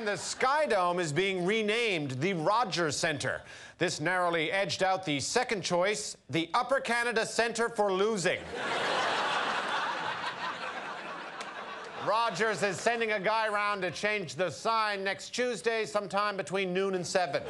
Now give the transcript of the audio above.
And the Sky Dome is being renamed the Rogers Center. This narrowly edged out the second choice, the Upper Canada Center for Losing. Rogers is sending a guy around to change the sign next Tuesday, sometime between noon and 7.